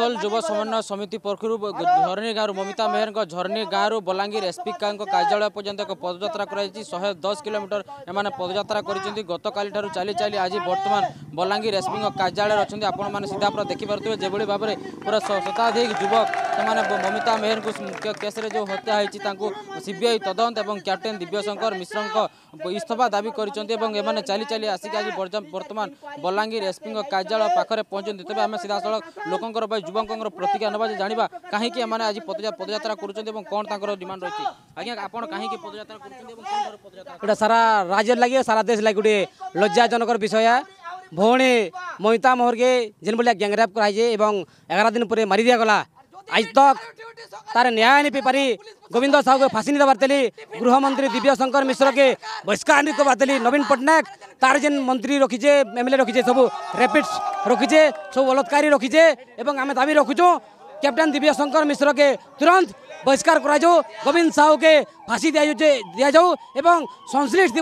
ନକ୍ସଲ ଯୁବ ସମନ୍ୱୟ ସମିତି ପକ୍ଷରୁ ଝରଣୀ ଗାଁରୁ ମମିତା ମେହେରଙ୍କ ଝରଣୀ ଗାଁରୁ ବଲାଙ୍ଗୀର ଏସ୍ପିଙ୍କ କାର୍ଯ୍ୟାଳୟ ପର୍ଯ୍ୟନ୍ତ ଏକ ପଦଯାତ୍ରା କରାଯାଇଛି। ଶହେ ଦଶ କିଲୋମିଟର ଏମାନେ ପଦଯାତ୍ରା କରିଛନ୍ତି। ଗତକାଲିଠାରୁ ଚାଲି ଚାଲି ଆଜି ବର୍ତ୍ତମାନ ବଲାଙ୍ଗୀର ଏସ୍ପିଙ୍କ କାର୍ଯ୍ୟାଳୟରେ ଅଛନ୍ତି। ଆପଣମାନେ ସିଧା ପୁରା ଦେଖିପାରୁଥିବେ ଯେଭଳି ଭାବରେ ପୁରା ଶ- ଶତାଧିକ ଯୁବକ ସେମାନେ ମମିତା ମେହେରଙ୍କୁ ମୁଖ୍ୟ କେସ୍ରେ ଯେଉଁ ହତ୍ୟା ହୋଇଛି ତାଙ୍କୁ ସିବିଆଇ ତଦନ୍ତ ଏବଂ କ୍ୟାପ୍ଟେନ୍ ଦିବ୍ୟଶଙ୍କର ମିଶ୍ରଙ୍କ ଇସ୍ତଫା ଦାବି କରିଛନ୍ତି ଏବଂ ଏମାନେ ଚାଲି ଚାଲି ଆସିକି ଆଜି ବର୍ତ୍ତମାନ ବଲାଙ୍ଗୀର ଏସ୍ପିଙ୍କ କାର୍ଯ୍ୟାଳୟ ପାଖରେ ପହଞ୍ଚନ୍ତି। ତେବେ ଆମେ ସିଧାସଳଖ ଲୋକଙ୍କର ବା ଯୁବକଙ୍କର ପ୍ରତିକ୍ରିୟା ନେବା ଯେ ଜାଣିବା କାହିଁକି ଏମାନେ ଆଜି ପଦଯାତ୍ରା କରୁଛନ୍ତି ଏବଂ କ'ଣ ତାଙ୍କର ଡିମାଣ୍ଡ ରହିଛି। ଆଜ୍ଞା ଆପଣ କାହିଁକି ପଦଯାତ୍ରା କରୁଛନ୍ତି ଏବଂ ଏଇଟା ସାରା ରାଜ୍ୟ ଲାଗି ସାରା ଦେଶ ଲାଗି ଗୋଟିଏ ଲଜ୍ଜାଜନକର ବିଷୟ। ଭଉଣୀ ମମିତା ମୋହରକେ ଯେନ୍ ଭଳିଆ ଗ୍ୟାଙ୍ଗରେପ୍ କରାହେଇଛି ଏବଂ ଏଗାର ଦିନ ପରେ ମାରି ଦିଆଗଲା দিয়া আজ তক তার ন্যায় নি পারি। গোবিন্দ সাহুকে ফাঁসি নিতে পারতেলি। গৃহমন্ত্রী দিব্যশঙ্কর মিশ্রকে বহিষ্কার নিতে পারতেলি। নবীন পট্টনায়ক তার যেন মন্ত্রী রখিছে, এমএলএ রখিছে, সবু রেপিডস রখিছে, সব বলৎকারী রখিছে এবং আমি দাবি রখুছু ক্যাপ্টেন দিব্যশঙ্কর মিশ্রকে তুরন্ত বহিষ্কার করা যাও গোবিন্দ সাহুকে ফাঁসি দিয়া দিয়াযাও এবং সংশ্লিষ্ট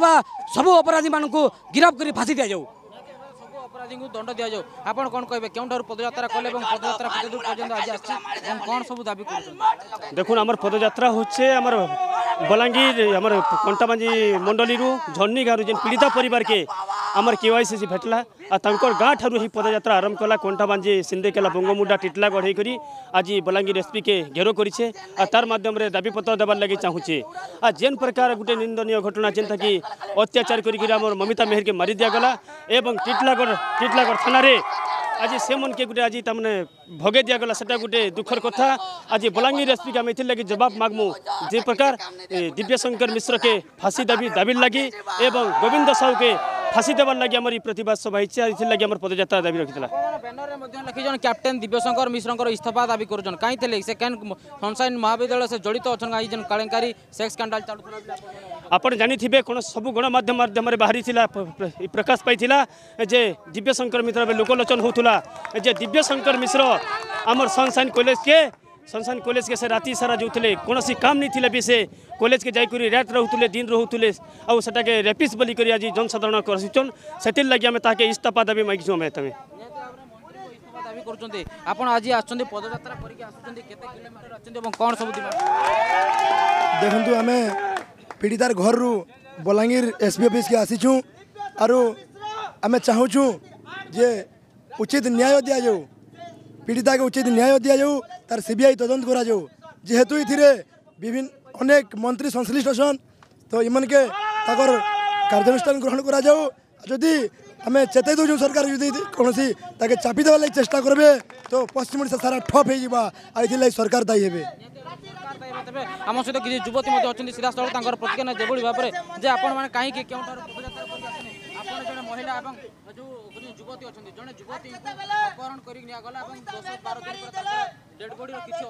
সবু অপরাধী মানুষ গিরফ করে, ফাঁসি দিয়াযাও ସବୁ ଅପରାଧୀଙ୍କୁ ଦଣ୍ଡ ଦିଆଯାଉ। ଆପଣ କ'ଣ କହିବେ? କେଉଁଠାରୁ ପଦଯାତ୍ରା କଲେ ଏବଂ ପଦଯାତ୍ରା କେତେ ଦୂର ପର୍ଯ୍ୟନ୍ତ ଆଜି ଆସିଛି? ଏବଂ କ'ଣ ସବୁ ଦାବି କରୁଛନ୍ତି? ଦେଖୁନ୍ ଆମର ପଦଯାତ୍ରା ହଉଛି ଆମର ବଲାଙ୍ଗୀର ଆମର କଣ୍ଟାବାଞ୍ଜି ମଣ୍ଡଳୀରୁ ଝର୍ଣ୍ଣିଗାଁରୁ ଯେନ୍ ପୀଡ଼ିତା ପରିବାରକେ আমার কেওয়াইসি ভেটলা, আর তাঙ্কর গাঁ ঠারু এই পদযাত্রা আরম্ভ কলা কণ্টাবাঞ্জি সিন্দেকেলা বঙ্গমুন্ডা টিটলাগড় হয়েকরি আজ বলাঙ্গীর এসপিকে ঘেরো করেছে, আর তার মাধ্যমে দাবিপত্র দেবার লাগি চাহুছে আর যেন প্রকার গোটে নিন্দনীয় ঘটনা যেনটা কি অত্যাচার করি আমার মমিতা মেহেরকে মারি দিয়াগলা এবং টিটলাগড় টিটলাগড় থানারে আজ সেমনকে গোটে আজ তার ভগে দিয়াগলা সেটা গোটে দুঃখর কথা আজ বলাঙ্গীর এসপিকে আমি এর লাগি জবাব মাগমু যে প্রকার দিব্যশঙ্কর মিশ্রকে ফাঁসি দাবি দাবির লাগি এবং গোবিন্দ সাহুকে ফাঁসি দেবার লাগে আমার এই প্রতিবাদ সভা হয়েছে আর এর লাগে আমার পদযাত্রা দাবি রাখি লিখিছেন ক্যাপ্টেন দিব্যশঙ্কর মিশ্রঙ্কর ইস্তফা দাবি করছেন কাই সে কেন সনসাইন মহাবিদ্যালয় সে জড়িত অনেক এই যেন কালেঙ্কারী সেক্স স্ক্যান্ডাল চালুছিল আপন জানিথিবে কোন সবু গণমাধ্যম মাধ্যমে বাহারি ছিলা প্রকাশ পাই যে দিব্যশঙ্কর মিশ্র লোকলোচন হউথুলা যে দিব্যশঙ্কর মিশ্র আমার সনসাইন কলেজকে सन सन कलेज के से रात सारा जाऊ कौन काम नहीं भी से कलेज के जाकर रात रोते दिन रोते आटा के रेपिस बोली आज जनसाधारण करसुचन से लगे आम ताकि इस्तफा दाबी मांगीछ आम तुम्हें देखु आम पीड़ितार घर रु बलांगीर एस पी अफिस्क आसीचु आर आम चाहूँ जे उचित न्याय दि जाऊ। पीड़िता के उचित न्याय दि जाऊ ପୀଡ଼ିତାକେ ଉଚିତ ନ୍ୟାୟ ଦିଆଯାଉ ତାର ସି ବି ଆଇ ତଦନ୍ତ କରାଯାଉ ଯେହେତୁ ଏଥିରେ ବିଭିନ୍ନ ଅନେକ ମନ୍ତ୍ରୀ ସଂଶ୍ଳିଷ୍ଟ ଅଛନ୍ ତ ଏମାନକେ ତାଙ୍କର କାର୍ଯ୍ୟାନୁଷ୍ଠାନ ଗ୍ରହଣ କରାଯାଉ ଯଦି ଆମେ ଚେତାଇ ଦେଉଛୁ ସରକାର ଯଦି କୌଣସି ତାକେ ଚାପି ଦେବା ଲାଗି ଚେଷ୍ଟା କରିବେ ତ ପଶ୍ଚିମ ଓଡ଼ିଶା ସାରା ଠପ୍ ହେଇଯିବା ଆଉ ଏଥିଲାଗି ସରକାର ଦାୟୀ ହେବେ ତେବେ ଆମ ସହିତ କିଛି ଯୁବତୀ ମଧ୍ୟ ଅଛନ୍ତି ସିଧାସଳଖ ତାଙ୍କର ପ୍ରତିକ୍ରିୟା ନେଇ ଯେଭଳି ଭାବରେ ଯେ ଆପଣମାନେ କାହିଁକି କେଉଁଠାରୁ ପଦଯାତ୍ରା କରି ଆସୁଛନ୍ତି ଆପଣ ଜଣେ ମହିଳା ଏବଂ ଯେଉଁ ଯେଉଁ ଯୁବତୀ ଅଛନ୍ତି ଜଣେ ଯୁବତୀଙ୍କୁ ଅପହରଣ କରିକି ନିଆଗଲା ଏବଂ ଦଶ ବାର ଦିନ ପରେ ডেড বডির কিছু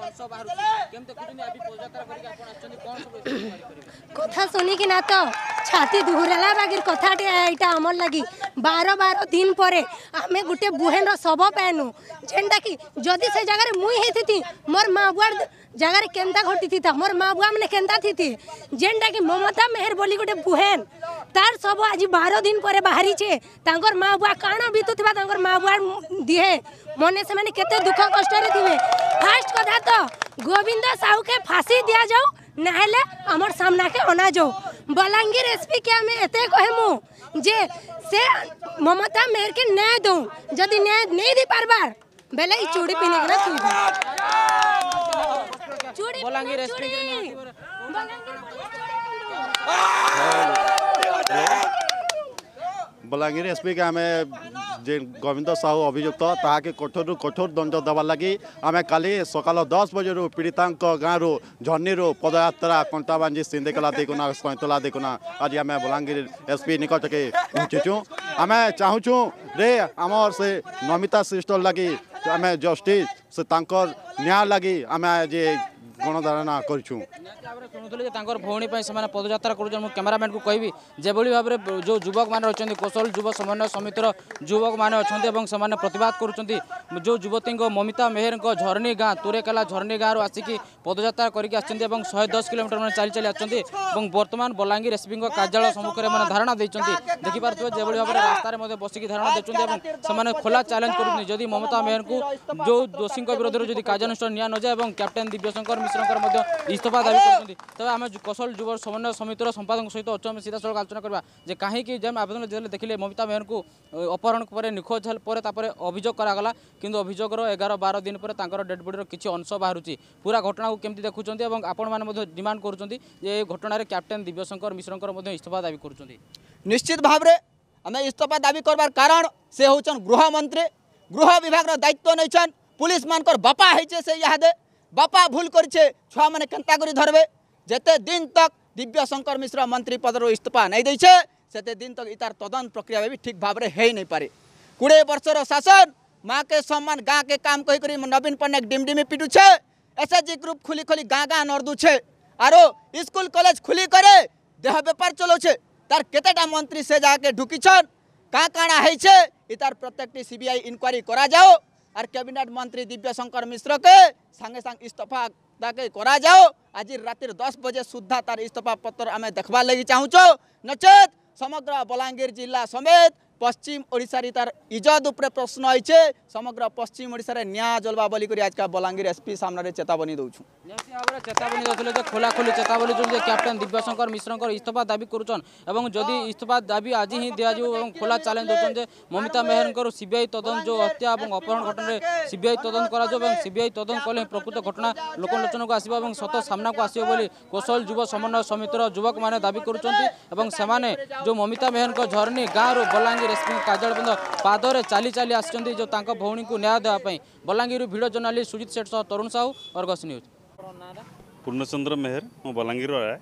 কথা শুনিকি না তো ছাতি দুহরেলা বাগির কথাটি এইটা আমার লাগি বার বার দিন পরে আমি গোটে বুহেনর শব পাইনু যেটা কি যদি সে জায়গায় মুই হইতি মোর মা বুয়ার জায়গায় কেনা ঘটি মোর মা বুয়া মানে কেনা থিতি যেটা কি মমতা মেহের বলি গোটে বুহেন তার শব আজ বার দিন পরে বাহারিছে তাঁর মা বুয়া কাণ বিতু বিতুথিবা তাঁর মা বুয়ার দিহে মনে সে কত দুঃখ কষ্টরে থিবে ফার্স্ট কথা তো গোবিন্দ সাহুকে ফাঁসি দিয়া যাও নাহলে আমার সামনাকে অনা যাও বলাঙ্গীর এসপি কে আমি এতে কহেমু যে সে মমতা মেহরকে ন্যায় দৌ যদি ন্যায় নেই দি পারবার বেলে এই চুড়ি পিনে গেলে থুইব চুড়ি বলাঙ্গীর পিনে SP চুড়ি। কে বলাঙ্গীর এসপিকে আমি যে গোবিন্দ সাহু অভিযুক্ত তাহাকে কঠোর কঠোর দণ্ড দেওয়ার লাগি আমি কালি সকাল দশ বজের পীড়িতা গাঁরু ঝর্ণীর পদযাত্রা কণ্টাবাঞ্জি সিন্দিকলা দিকুনা সৈতলা দিকুনা আজ আমি বলাঙ্গীর এসপি নিকটকে পৌঁছিছু আমি চাহুছু রে আমার সে নমিতা শ্রেষ্ঠর লাগি আমি জষ্টিস সে তাঁর ন্যায় লাগি আমি আজ গণধারণা করছু ଗଣଧାରଣା କରିଛୁ ନିହାତି ଭାବରେ ଶୁଣୁଥିଲି ଯେ ତାଙ୍କର ଭଉଣୀ ପାଇଁ ସେମାନେ ପଦଯାତ୍ରା କରୁଛନ୍ତି। ମୁଁ କ୍ୟାମେରାମ୍ୟାନ୍କୁ କହିବି ଯେଭଳି ଭାବରେ ଯେଉଁ ଯୁବକମାନେ ଅଛନ୍ତି କୌଶଳ ଯୁବ ସମନ୍ୱୟ ସମିତିର ଯୁବକମାନେ ଅଛନ୍ତି ଏବଂ ସେମାନେ ପ୍ରତିବାଦ କରୁଛନ୍ତି ଯେଉଁ ଯୁବତୀଙ୍କ ମମିତା ମେହେରଙ୍କ ଝରଣୀ ଗାଁ ତୁରେକେଲା ଝରଣୀ ଗାଁରୁ ଆସିକି ପଦଯାତ୍ରା କରିକି ଆସିଛନ୍ତି ଏବଂ ଶହେ ଦଶ କିଲୋମିଟର ମାନେ ଚାଲି ଚାଲି ଆସୁଛନ୍ତି ଏବଂ ବର୍ତ୍ତମାନ ବଲାଙ୍ଗୀର ଏସ୍ପିଙ୍କ କାର୍ଯ୍ୟାଳୟ ସମ୍ମୁଖରେ ମାନେ ଧାରଣା ଦେଇଛନ୍ତି। ଦେଖିପାରୁଥିବେ ଯେଭଳି ଭାବରେ ରାସ୍ତାରେ ମଧ୍ୟ ବସିକି ଧାରଣା ଦେଉଛନ୍ତି ଏବଂ ସେମାନେ ଖୋଲା ଚ୍ୟାଲେଞ୍ଜ କରୁଛନ୍ତି। ଯଦି ମମତା ମେହେରଙ୍କୁ ଯେଉଁ ଦୋଷୀଙ୍କ ବିରୋଧରେ ଯଦି କାର୍ଯ୍ୟାନୁଷ୍ଠାନ ନିଆ ନଯାଏ ଏବଂ କ୍ୟାପ୍ଟେନ୍ ଦିବ୍ୟଶଙ୍କର କରିଛନ୍ତି ତେବେ ଆମେ କୌଶଳ ଯୁବ ସମନ୍ୱୟ ସମିତିର ସମ୍ପାଦକଙ୍କ ସହିତ ଅଛୁ। ଆମେ ସିଧାସଳଖ ଆଲୋଚନା କରିବା ଯେ କାହିଁକି ଯେମ୍ ଆବେଦନ ଯେତେବେଳେ ଦେଖିଲେ ମମିତା ମେହରଙ୍କୁ ଅପହରଣ ପରେ ନିଖୋଜ ହେଲେ ପରେ ତାପରେ ଅଭିଯୋଗ କରାଗଲା। କିନ୍ତୁ ଅଭିଯୋଗର ଏଗାର ବାର ଦିନ ପରେ ତାଙ୍କର ଡେଡ୍ ବଡ଼ିର କିଛି ଅଂଶ ବାହାରୁଛି। ପୁରା ଘଟଣାକୁ କେମିତି ଦେଖୁଛନ୍ତି ଏବଂ ଆପଣମାନେ ମଧ୍ୟ ଡିମାଣ୍ଡ କରୁଛନ୍ତି ଯେ ଏ ଘଟଣାରେ କ୍ୟାପ୍ଟେନ୍ ଦିବ୍ୟଶଙ୍କର ମିଶ୍ରଙ୍କର ମଧ୍ୟ ଇସ୍ତଫା ଦାବି କରୁଛନ୍ତି? ନିଶ୍ଚିତ ଭାବରେ ଆମେ ଇସ୍ତଫା ଦାବି କରବାର କାରଣ ସେ ହେଉଛନ୍ ଗୃହମନ୍ତ୍ରୀ। ଗୃହ ବିଭାଗର ଦାୟିତ୍ୱ ନେଇଛନ୍। ପୁଲିସମାନଙ୍କର ବାପା ହେଇଛେ ସେ ଇହାଦେ। বাপা ভুল করছে ছুয়া মানে কেন্তা করে ধরবে? যেতে দিন তক দিব্য শঙ্কর মিশ্র মন্ত্রী পদর ইস্তফা নেই দিয়েছে, সেতে দিন তক ইতার তদন্ত প্রক্রিয়া বি ঠিক ভাবে হয়ে নাই পারে। কোড়িয়ে বর্ষর শাসন, মাকে সম্মান, গাঁকে কাম করি নবীন পট্টনাক ডিমডিমি পিটুছে, এসএসজি গ্রুপ খুলি খুলি গাঁ গাঁ নর্দুছে আরও স্কুল কলেজ খুলি করে দেহ বেপার চলাউছে তার কেতেটা মন্ত্রী সে জায়গাকে ঢুকিছন, কাঁ কাଣା হয়েছে ইতার প্রত্যেকটি সিবিআই ইনকোয়ারি করা যাও আর ক্যাবিনেট মন্ত্রী দিব্যশঙ্কর মিশ্রকে সাঙ্গে সাঙ্গ ইস্তফা তাকে করা যাও। আজ রাতের দশ বজে সুদ্ধা তার ইস্তফা পত্র আমি দেখবার লাগি চাহুছ নচেত সমগ্র বলাঙ্গীর জেলা সমেত পশ্চিম ওড়িশার তার ইজত উপরে প্রশ্ন হয়েছে সমগ্র পশ্চিম ওড়িশার নিয়া জলবা বলি করে আজকা বলাঙ্গীর এসপি সামনে চেতাবনী দেছু ভাবে চেতাবনী দেলে যে খোলাখোলি চেতাবনী দেছু যে ক্যাপ্টেন দিব্যশঙ্কর মিশ্রঙ্কর ইস্তফা দাবি করছেন এবং যদি ইস্তফা দাবি আজ হি দিয়া যাব এবং খোলা চ্যালেঞ্জ দেছেন যে মমিতা মেহরঙ্কর সিবিআই তদন্ত যে হত্যা এবং অপহরণ ঘটনার সিবিআই তদন্ত করা এবং সিবিআই তদন্ত কলে প্রকৃত ঘটনা লোকলোচনক আসবে এবং সত সামনাকু আসবে বলে কৌশল যুব সমন্বয় সমিতির যুবক মানে দাবি করছেন এবং সে যে মমিতা মেহরঙ্কর ঝরণী গাঁর বলাঙ্গীর ଏସ୍ପିଙ୍କ କାର୍ଯ୍ୟାଳୟ ପର୍ଯ୍ୟନ୍ତ ପାଦରେ ଚାଲି ଚାଲି ଆସିଛନ୍ତି ଯେଉଁ ତାଙ୍କ ଭଉଣୀଙ୍କୁ ନ୍ୟାୟ ଦେବା ପାଇଁ। ବଲାଙ୍ଗୀରରୁ ଭିଡ଼ିଓ ଜର୍ଣ୍ଣାଲିଷ୍ଟ ସୁଜିତ ସେଠ ସହ ତରୁଣ ସାହୁ ଅର୍ଗସ ନ୍ୟୁଜ୍। ପୂର୍ଣ୍ଣଚନ୍ଦ୍ର ମେହେର ମୁଁ ବଲାଙ୍ଗୀରର ଆଏ।